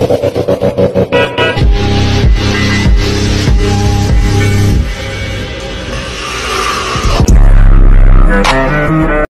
you